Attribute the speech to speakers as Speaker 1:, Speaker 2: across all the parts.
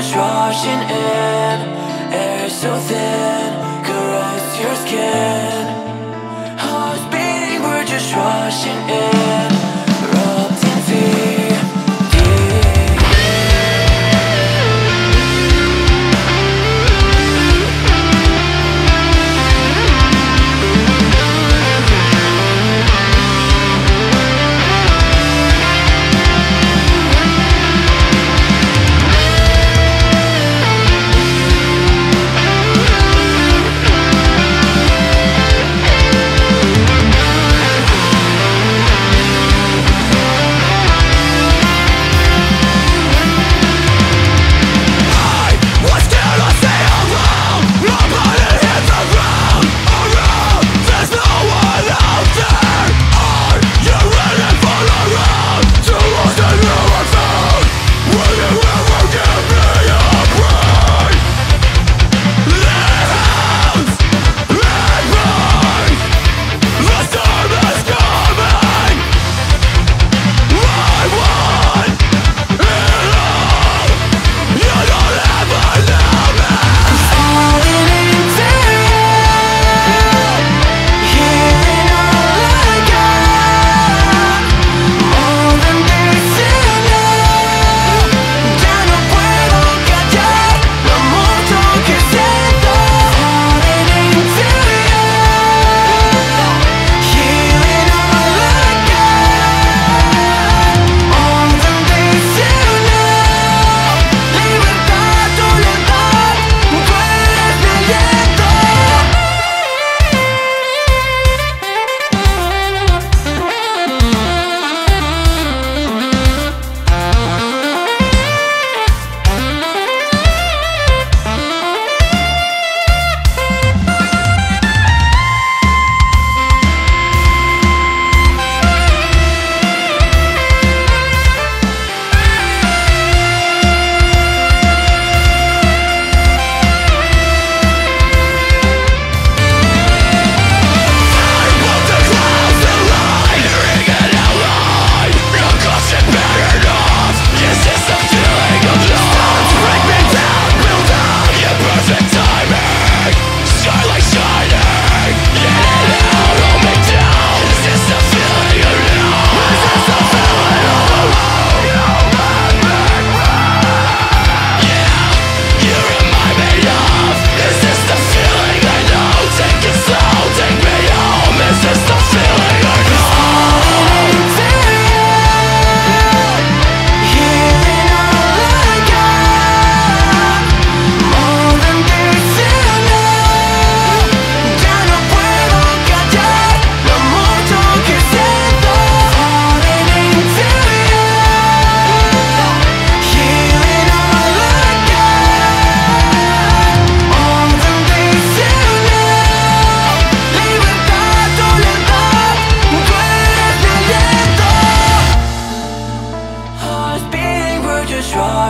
Speaker 1: is rushing in, air so thin.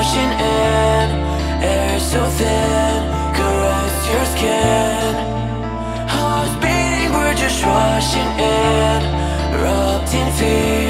Speaker 1: rushing in. Air so thin Caress your skin. Heart's beating, we're just rushing in. Wrapped in fear.